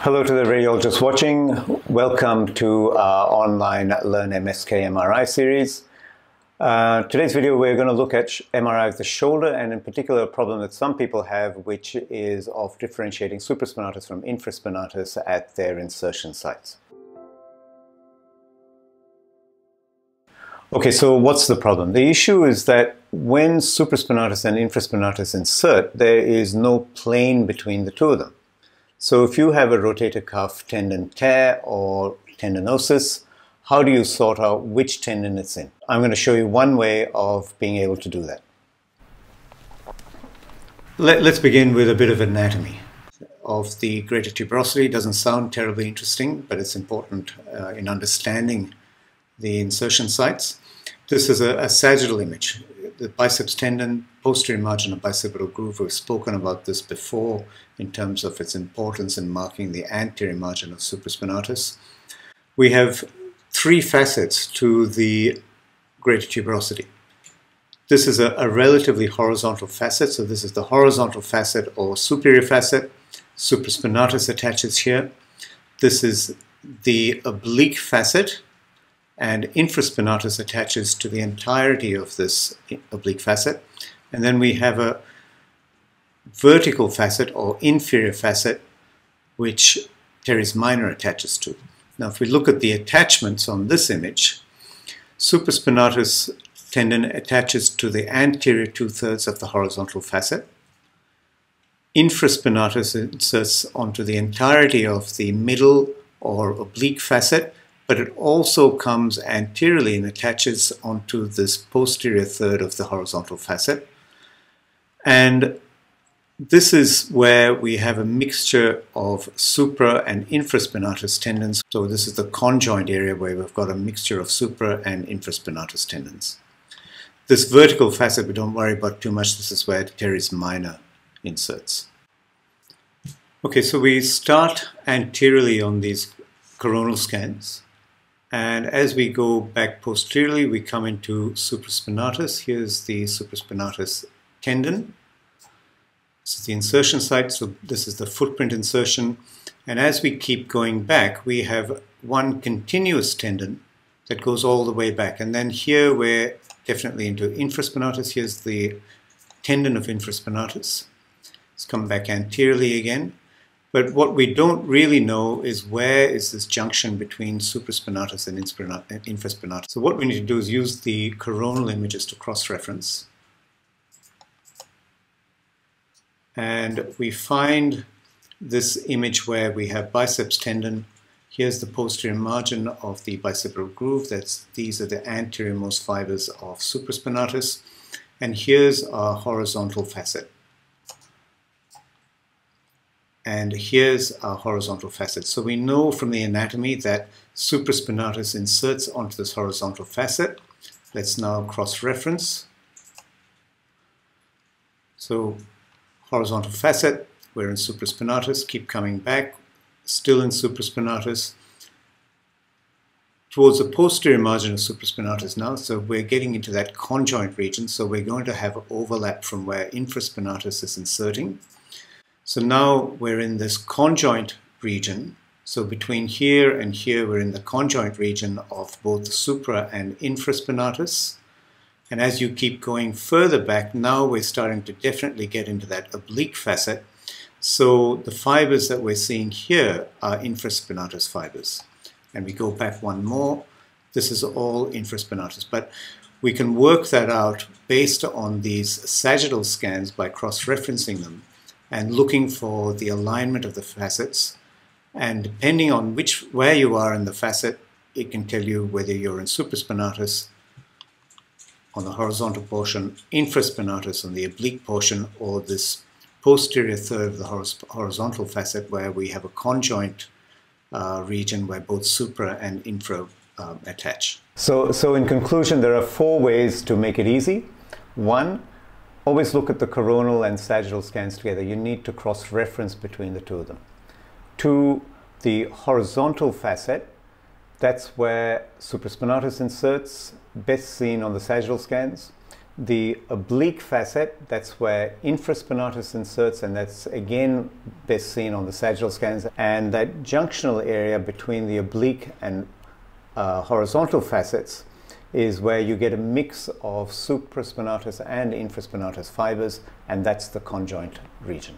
Hello to the radiologists watching. Welcome to our online Learn MSK MRI series. Uh, today's video we're going to look at MRI of the shoulder and in particular a problem that some people have which is of differentiating supraspinatus from infraspinatus at their insertion sites. Okay, so what's the problem? The issue is that when supraspinatus and infraspinatus insert, there is no plane between the two of them. So if you have a rotator cuff tendon tear or tendinosis, how do you sort out which tendon it's in? I'm going to show you one way of being able to do that. Let, us begin with a bit of anatomy of the greater tuberosity. It doesn't sound terribly interesting, but it's important uh, in understanding the insertion sites. This is a, a sagittal image the biceps tendon, posterior margin of bicipital groove. We've spoken about this before in terms of its importance in marking the anterior margin of supraspinatus. We have three facets to the greater tuberosity. This is a, a, relatively horizontal facet, so this is the horizontal facet or superior facet. Supraspinatus attaches here. This is the oblique facet, and infraspinatus attaches to the entirety of this oblique facet. And then we have a vertical facet or inferior facet which teres minor attaches to. Now if we look at the attachments on this image, supraspinatus tendon attaches to the anterior two-thirds of the horizontal facet. Infraspinatus inserts onto the entirety of the middle or oblique facet but it also comes anteriorly and attaches onto this posterior third of the horizontal facet. And this is where we have a mixture of supra and infraspinatus tendons. So this is the conjoint area where we've got a mixture of supra and infraspinatus tendons. This vertical facet we don't worry about too much. This is where teres minor inserts. Okay, so we start anteriorly on these coronal scans. And as we go back posteriorly, we come into supraspinatus. Here's the supraspinatus tendon. This is the insertion site, so this is the footprint insertion. And as we keep going back, we have one continuous tendon that goes all the way back. And then here we're definitely into infraspinatus. Here's the tendon of infraspinatus. Let's come back anteriorly again. But what we don't really know is where is this junction between supraspinatus and infraspinatus. So what we need to do is use the coronal images to cross-reference. And we find this image where we have biceps tendon. Here's the posterior margin of the bicipital groove. That's, these are the anteriormost fibers of supraspinatus. And here's our horizontal facet and here's our horizontal facet. So we know from the anatomy that supraspinatus inserts onto this horizontal facet. Let's now cross-reference. So horizontal facet, we're in supraspinatus, keep coming back, still in supraspinatus, towards the posterior margin of supraspinatus now, so we're getting into that conjoint region, so we're going to have overlap from where infraspinatus is inserting. So now we're in this conjoint region. So between here and here, we're in the conjoint region of both supra and infraspinatus. And as you keep going further back, now we're starting to definitely get into that oblique facet. So the fibers that we're seeing here are infraspinatus fibers. And we go back one more. This is all infraspinatus. But we can work that out based on these sagittal scans by cross-referencing them and looking for the alignment of the facets. And depending on which where you are in the facet, it can tell you whether you're in supraspinatus on the horizontal portion, infraspinatus on the oblique portion, or this posterior third of the horizontal facet where we have a conjoint uh, region where both supra and infra um, attach. So, so in conclusion, there are four ways to make it easy. One, always look at the coronal and sagittal scans together. You need to cross-reference between the two of them. To the horizontal facet, that's where supraspinatus inserts, best seen on the sagittal scans. the oblique facet, that's where infraspinatus inserts, and that's again best seen on the sagittal scans. And that junctional area between the oblique and uh, horizontal facets is where you get a mix of supraspinatus and infraspinatus fibers, and that's the conjoint region.